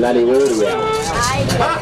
Lani Wood,